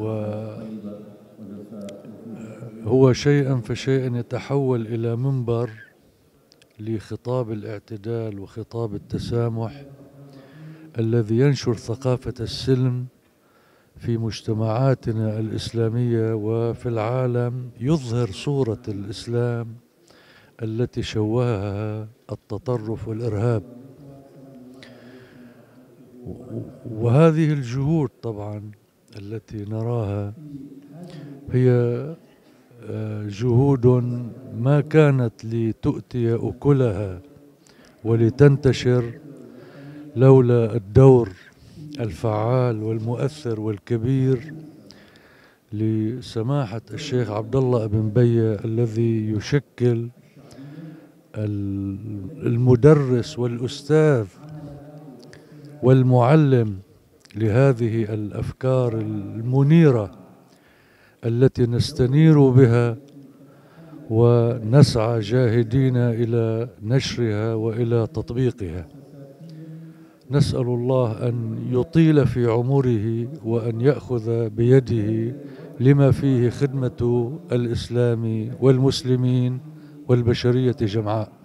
وهو آه، هو شيئا فشيئا يتحول إلى منبر لخطاب الاعتدال وخطاب التسامح الذي ينشر ثقافة السلم في مجتمعاتنا الإسلامية وفي العالم. يظهر صورة الإسلام التي شوهها التطرف والإرهاب. وهذه الجهود طبعا التي نراها هي آه، جهود ما كانت لتؤتي أكلها ولتنتشر لولا الدور الفعال والمؤثر والكبير لسماحة الشيخ عبد الله بن بية الذي يشكل المدرس والأستاذ والمعلم لهذه الأفكار المنيرة التي نستنير بها ونسعى جاهدين إلى نشرها وإلى تطبيقها. نسأل الله أن يطيل في عمره وأن يأخذ بيده لما فيه خدمة الإسلام والمسلمين والبشرية جمعاء.